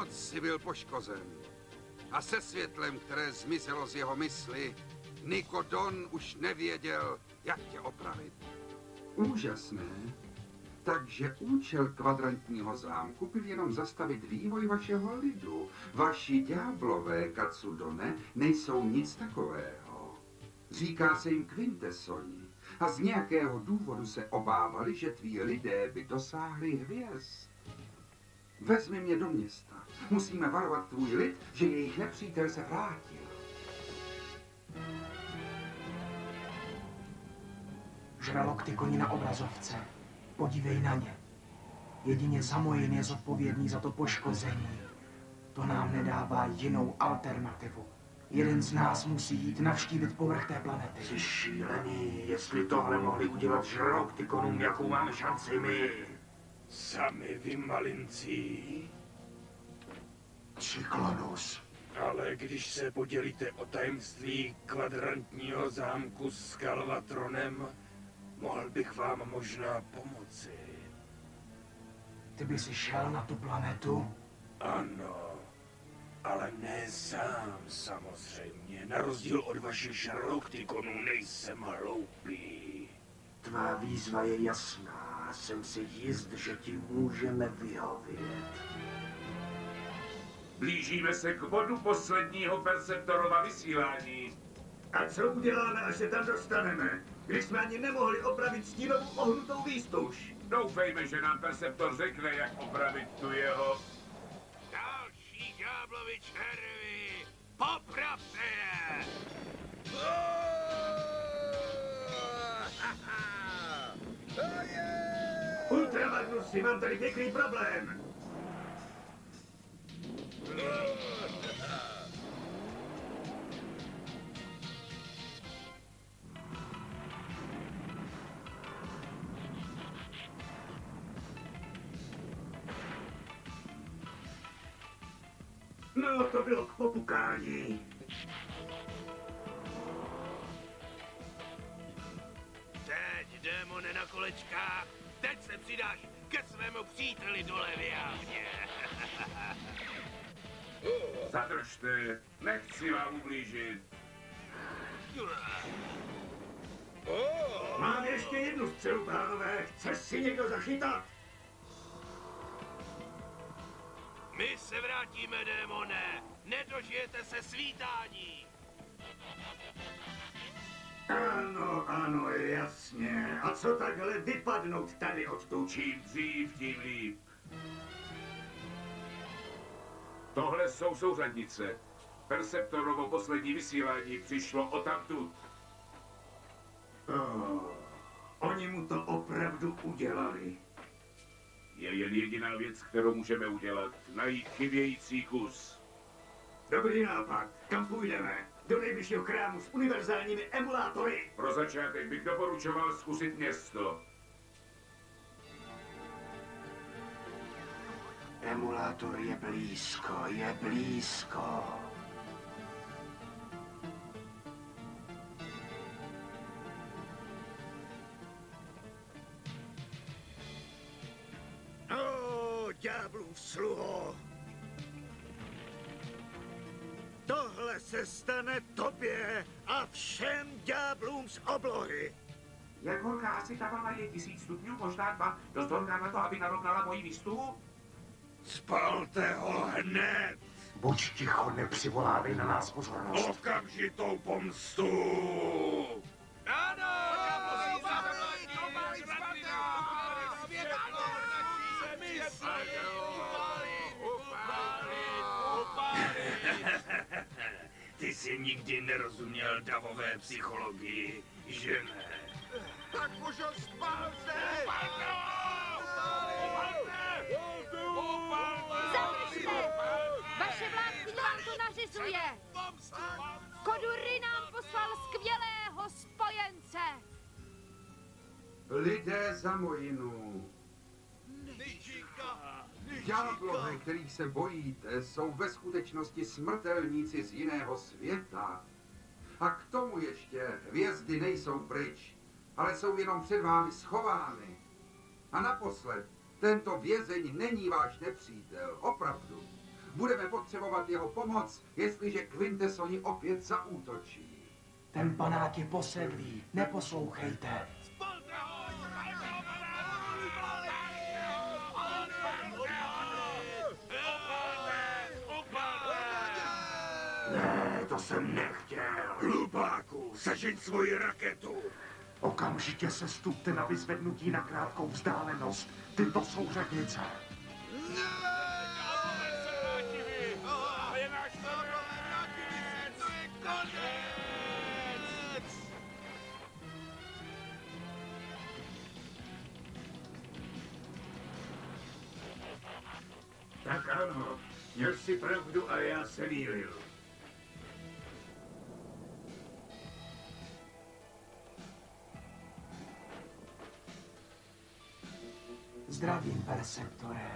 Moc si byl poškozen. A se světlem, které zmizelo z jeho mysli, Nikodon už nevěděl, jak tě opravit. Úžasné. Takže účel kvadrantního zámku byl jenom zastavit vývoj vašeho lidu. Vaši ďáblové, Katsudone, nejsou nic takového. Říká se jim kvintesoni. A z nějakého důvodu se obávali, že tví lidé by dosáhli hvězd. Vezmi mě do města. Musíme varovat tvůj lid, že jejich nepřítel se vrátil. Žralok ty koni na obrazovce. Podívej na ně. Jedině Zamojin je zodpovědný za to poškození. To nám nedává jinou alternativu. Jeden z nás musí jít navštívit povrch té planety. Jsi šílený, jestli tohle mohli udělat žraloktikonům, jakou máme šanci my. Sami vy malinci. Cyklonus. Ale když se podělíte o tajemství kvadrantního zámku s Kalvatronem, mohl bych vám možná pomoci. Ty by si šel na tu planetu? Ano, ale ne sám samozřejmě. Na rozdíl od vašich žraloktikonů nejsem hloupý. Tvá výzva je jasná. Jsem si jist, že ti můžeme vyhovět. Blížíme se k bodu posledního Perceptorova vysílání. A co uděláme, až se tam dostaneme? Když jsme ani nemohli opravit stínovou ohnutou výstuž. Doufejme, že nám Perceptor řekne, jak opravit tu jeho... Další ďáblovi červy! Ultramagnusy, mám tady pěkný problém. No, to bylo k popukání. Teď, démone na kolečkách, teď se přidáš ke svému příteli do Leviáně. Zadržte, nechci vám ublížit. Mám ještě jednu střelu, pánové. Chceš si někdo zachytat? My se vrátíme, démone! Nedožijete se svítání! Ano, ano, jasně. A co takhle vypadnout tady odtud? Čím dřív, tím líp. Tohle jsou souřadnice. Perceptorovo poslední vysílání přišlo o tamtud. Oh, oni mu to opravdu udělali. Je jen jediná věc, kterou můžeme udělat. Najít chybějící kus. Dobrý nápad. Kam půjdeme? Do nejbližšího krámu s univerzálními emulátory. Pro začátek bych doporučoval zkusit město. Emulátor je blízko, je blízko. No, ďáblův sluho. Tohle se stane tobě a všem ďáblům z oblohy. Jak horká asi ta vlna je tisíc stupňů, možná dva. Dost horká na to, aby narovnala moji výstupu? Spalte ho hned! Buď ticho, nepřivolávej na nás pozornost. Okamžitou pomstu! Jsi nikdy nerozuměl davové psychologii, že ne? Tak už ho spálte! Zadržte! Vaše vládkyně vám to nařizuje! Kodury nám poslal skvělého spojence! Lidé za mojinu. Ďáblové, kterých se bojíte, jsou ve skutečnosti smrtelníci z jiného světa. A k tomu ještě hvězdy nejsou pryč, ale jsou jenom před vámi schovány. A naposled, tento vězeň není váš nepřítel, opravdu. Budeme potřebovat jeho pomoc, jestliže Quintesoni opět zaútočí. Ten panák je posedlý, neposlouchejte. Ne, to jsem nechtěl. Hlupáku, sežeň svoji raketu. Okamžitě se stupte na vyzvednutí na krátkou vzdálenost. Tyto jsou řadnice. Tak ano, měl si pravdu a já se mýlil. Zdravím, Persektore.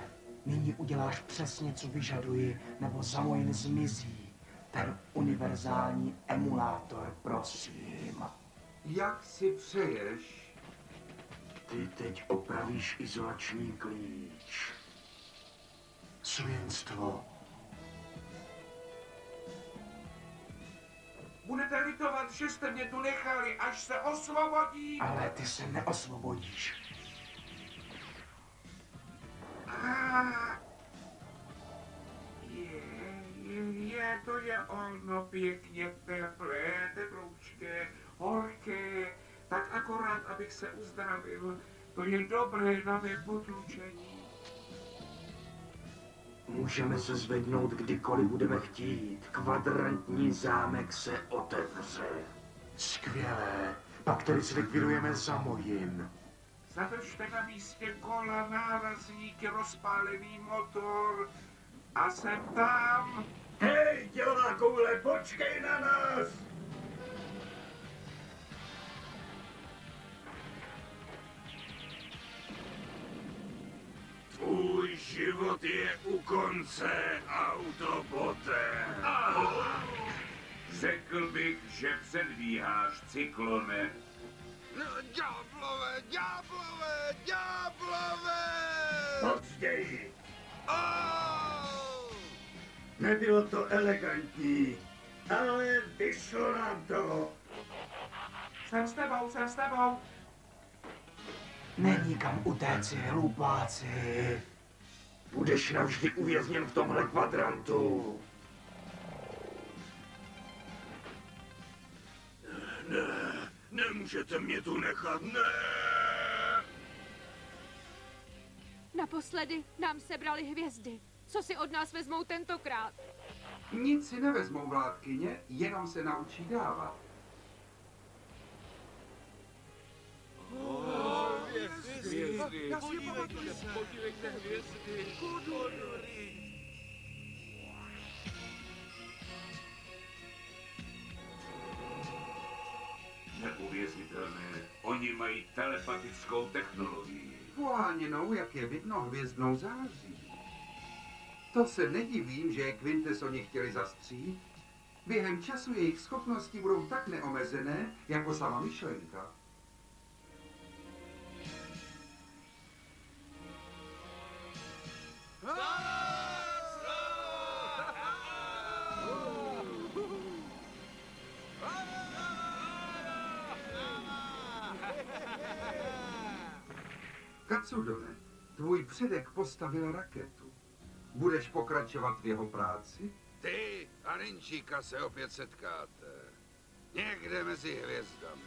Nyní uděláš přesně, co vyžaduji, nebo Zamojin zmizí. Ten univerzální emulátor, prosím. Jak si přeješ? Ty teď opravíš izolační klíč. Svinstvo. Budete litovat, že jste mě tu nechali, až se osvobodím. Ale ty se neosvobodíš. Je, je, je, to je ono pěkně teplé, teploučké, horké, tak akorát, abych se uzdravil. To je dobré na mé potlučení. Můžeme se zvednout kdykoliv budeme chtít. Kvadrantní zámek se otevře. Skvělé. Pak tedy zlikvidujeme Zamojin. Zadržte na místě kola, nárazník, rozpálený motor a jsem tam. Hej, dělová koule, počkej na nás! Tvůj život je u konce, Autobote. Řekl bych, že předbíháš cyklone. No, ďáblové, ďáblové, ďáblové! Později. Oh! Nebylo to elegantní, ale vyšlo nám to. Jsem s tebou, jsem s tebou. Není kam utéci, hlupáci. Budeš navždy uvězněn v tomhle kvadrantu. Ne, nemůžete mě tu nechat, ne! Naposledy nám sebrali hvězdy. Co si od nás vezmou tentokrát? Nic si nevezmou vládkyně, jenom se naučí dávat. Neuvěřitelné. Oni mají telepatickou technologii. Poháněnou, jak je vidno, hvězdnou září. To se nedivím, že je Quintesoni chtěli zastřít. Během času jejich schopnosti budou tak neomezené, jako sama myšlenka. Katsudone, tvůj předek postavil raketu. Budeš pokračovat v jeho práci? Ty a Ninčíka se opět setkáte. Někde mezi hvězdami.